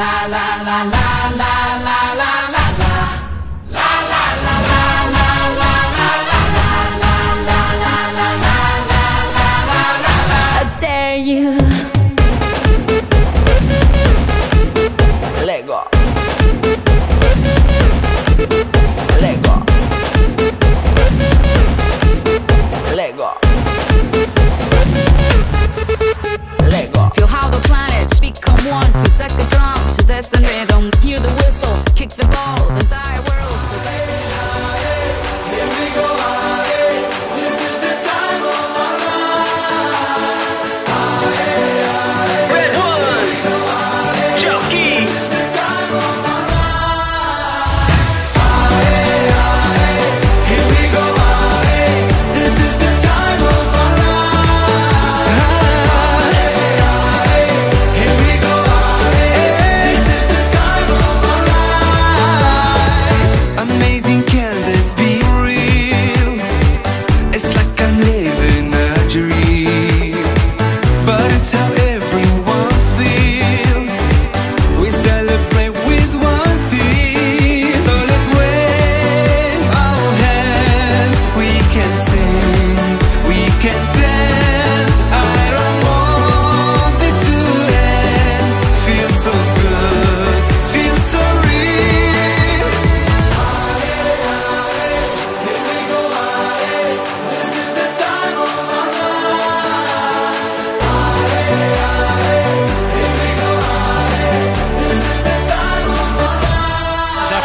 I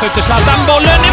Fifty slår Sandbollen i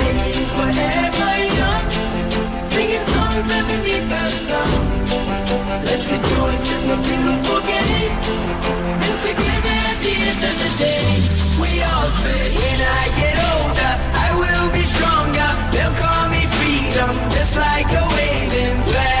Let's rejoice in the beautiful game. And together at the end of the day, we all say, when I get older, I will be stronger. They'll call me freedom, just like a waving flag.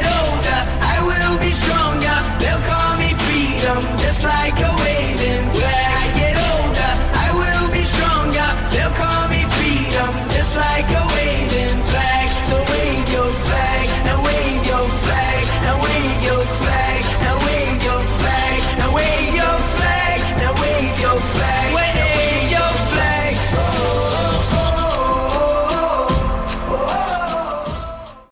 like a wave.